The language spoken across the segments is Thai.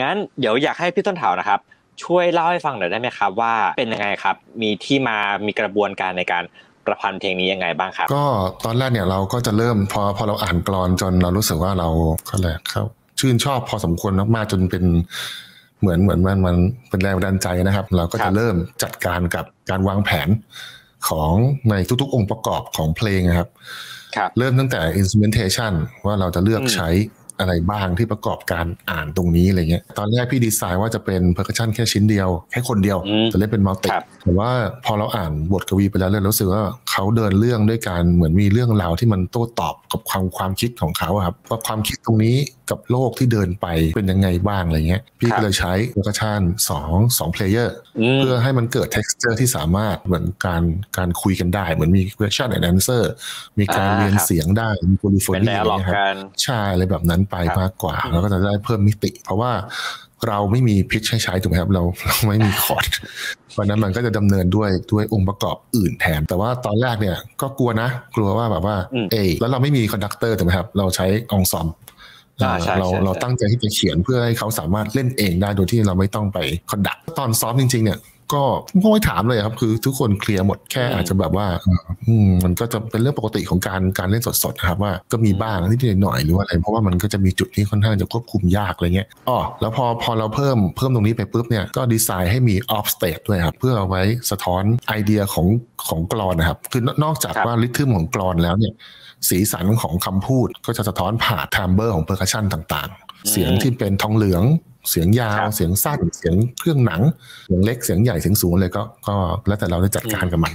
งั้นเดี๋ยวอยากให้พี่ต้นเถานะครับ ช่วยเล่าให้ฟังหน่อยได้ไหมครับ ว่าเป็นยังไงครับ มีที่มามีกระบวนการในการประพันธ์เพลงนี้ยังไงบ้างครับ ก็ตอนแรกเนี่ยเราก็จะเริ่มพอพอเราอ่านกรอนจนเรารู้สึกว่าเราก็เลยเขาชื่นชอบพอสมควรมากๆจนเป็นเหมือนเหมือนมันมันเป็นแรงบันดาลใจนะครับ เราก็ครัจะบเริ่มจัดการกับการวางแผนของในทุกๆ องค์ประกอบของเพลงนะครับครับเริ่มตั้งแต่ instrumentation ว่าเราจะเลือกอืมใช้ อะไรบ้างที่ประกอบการอ่านตรงนี้อะไรเงี้ยตอนแรกพี่ดีไซน์ว่าจะเป็น percussion แค่ชิ้นเดียว แค่คนเดียวอืมจะเล่นเป็นมัลติครับแต่ว่าพอเราอ่านบทกวีไปแล้วเรารู้สึกว่าเขาเดินเรื่องด้วยการเหมือนมีเรื่องราวที่มันโต้ตอบกับความความคิดของเขาอะครับว่าความคิดตรงนี้กับโลกที่เดินไปเป็นยังไงบ้างอะไรเงี้ยพี่ครับก็เลยใช้ percussion สองสอง player อืมเพื่อให้มันเกิด texture ที่สามารถเหมือนการการคุยกันได้ เหมือนมี question and answer มีการอ่าเลียนครับเสียงได้มีเป็น polyphony ไดอะอะไรล็อกเงี้ยครับกันใช่อะไรแบบนั้นไปครับมากกว่าอืมแล้วก็จะได้เพิ่มมิติ เพราะว่า เราไม่มี pitch ให้ใช้ถูกไหมครับ เราเราไม่มีคอร์ดเพราะฉะนั้นมันก็จะดำเนินด้วยด้วยองค์ประกอบอื่นแทน แต่ว่าตอนแรกเนี่ยก็กลัวนะ กลัวว่าแบบว่าอืมเอยแล้วเราไม่มี conductor ถูกไหมครับ เราใช้ ensemble อ่าใช่เราใช่เราใช่ตั้งใจที่จะเขียนเพื่อให้เขาสามารถเล่นเองได้โดยที่เราไม่ต้องไป conduct ตอนซ้อมจริงๆเนี่ย ก็ก็ไม่ถามเลยครับ คือทุกคนเคลียร์หมดแค่อืมอาจจะแบบว่าอืมมันก็จะเป็นเรื่องปกติของการการเล่นสดๆนะครับว่าก็มีบ้างนิดๆหน่อยๆหรือว่าอะไรเพราะว่ามันก็จะมีจุดที่ค่อนข้างจะควบคุมยากอะไรเงี้ยอ๋อแล้วพอพอเราเพิ่มเพิ่มตรงนี้ไปปุ๊บเนี่ยก็ดีไซน์ให้มี off stage ด้วยครับเพื่อเอาไว้สะท้อนไอเดียของของกลอนนะครับ คือนอกจากครับว่า rhythm ของกลอนแล้วเนี่ยสีสันของคำพูดก็จะสะท้อนผ่าน timbre ของ percussion ต่างๆ เสียงที่เป็นทองเหลือง เสียงยาวครับเสียงสั้น เสียงเครื่องหนัง เสียงเล็ก เสียงใหญ่ เสียงสูงเลยก็ ก็แล้วแต่เราจะจัดการกับมัน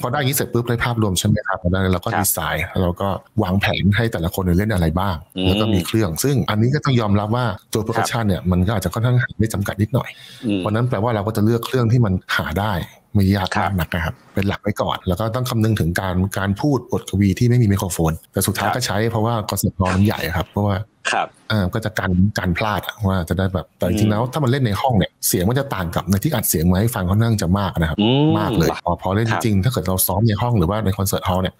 พอได้อย่างนี้เสร็จปุ๊บได้ภาพรวมใช่ไหมครับพอได้เราก็ครับดีไซน์แล้วเราก็วางแผนให้แต่ละคนเล่นอะไรบ้างอืมแล้วก็มีเครื่อง ซึ่งอันนี้ก็ต้องยอมรับว่าตัว percussion เนี่ยมันก็อาจจะค่อนข้างหาได้จำกัดนิดหน่อยอืมเพราะฉะนั้นแปลว่าเราก็จะเลือกเครื่องที่มันหาได้ไม่ยากมากครับนักนะครับ เป็นหลักไว้ก่อน แล้วก็ต้องคำนึงถึงการการพูดบทกวีที่ไม่มีไมโครโฟน แต่สุดท้ายครับก็ใช้เพราะว่า concert hall มันใหญ่ครับ เพราะว่า ครับอ่าก็จะกันการพลาดอะว่าจะได้แบบแต่จริงๆแล้วถ้ามันเล่นในห้องเนี่ยเสียงมันจะต่างกับในที่อัดเสียงมาให้ฟังค่อนข้างจะมากนะครับอืมมากเลยพอพอเล่นจริงๆครับถ้าเกิดเราซ้อมในห้องหรือว่าใน concert hall เนี่ย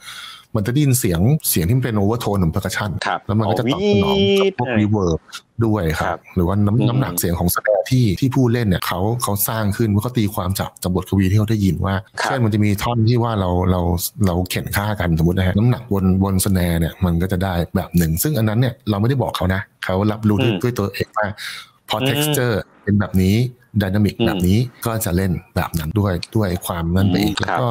มันจะได้ยินเสียงเสียงที่มันเป็น overtone ของ percussion ครับแล้วมันก็จะตอบสนองกับพวกวีดรีเวิร์บด้วยครับครับหรือว่าน้ำอืมน้ำหนักเสียงของแสดงที่ที่ผู้เล่นเนี่ยเขาเขาสร้างขึ้นว่าเขาตีความจากจากบทกวีที่เขาได้ยินว่าครับเช่นมันจะมีท่อนที่ว่าเราเราเราเข่นฆ่ากันสมมตินะฮะน้ำหนักบนบน snare เนี่ยมันก็จะได้แบบหนึ่ง ซึ่งอันนั้นเนี่ยเราไม่ได้บอกเขานะเขารับรู้ด้วยอืมด้วยตัวเองว่าพออืม texture เป็นแบบนี้ dynamic อืมแบบนี้ก็จะเล่นแบบนั้นด้วยด้วยความนั่นไปอีกอืมแล้วก็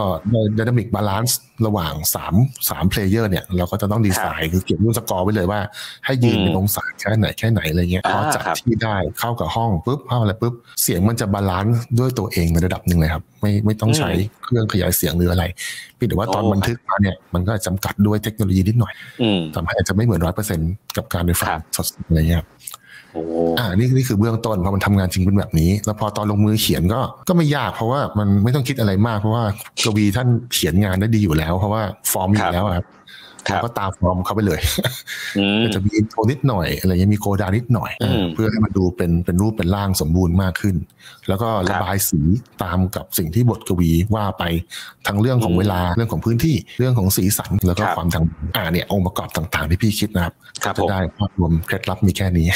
dynamic balance ระหว่าง3 3 player เนี่ยเราก็จะต้องดีไซน์คือเก็บรูปสกอร์ไว้เลยว่า ให้ยืนเป็นอืมองศาแค่ไหนแค่ไหนอะไรเงี้ยอ่าพอจัดครับที่ได้เข้ากับห้องปุ๊บเข้าอะไรปุ๊บเสียงมันจะ balance ด้วยตัวเองในระดับหนึ่งเลยครับ ไม่ไม่ต้องใช้เครื่องขยายเสียงหรืออะไรเพียงแต่ว่าตอนโอ้บันทึกมาเนี่ยมันก็จำกัดด้วยเทคโนโลยีนิดหน่อยอืมทำให้อาจจะไม่เหมือนร้อยเปอร์เซ็นต์กับการไปฟังครับสดๆอะไรเงี้ยครับ โอ้อ่านี่นี่คือเบื้องต้นพอมันทำงานจริงเป็นแบบนี้ แล้วพอตอนลงมือเขียนก็ก็ไม่ยากเพราะว่ามันไม่ต้องคิดอะไรมาก เพราะว่ากวีท่านเขียนงานได้ดีอยู่แล้ว เพราะว่าฟอร์มมีอยู่แล้วอะครับครัเราก็ตามฟอร์มเขาไปเลยอืมก็จะมี intro นิดหน่อยอะไรเงี้ยมี coda นิดหน่อยอืมเพื่อให้มันดูเป็นเป็นรูปเป็นร่างสมบูรณ์มากขึ้น แล้วก็ระบายสีตามกับสิ่งที่บทกวีว่าไปทั้งเรื่องของอืมเวลาเรื่องของพื้นที่เรื่องของสีสัน แล้วก็ครับความทางอ่าเนี่ยองค์ประกอบต่างๆ ที่พี่คิดนะครับครับก็จะได้ภาพรวมเคล็ดลับมีแค่นี้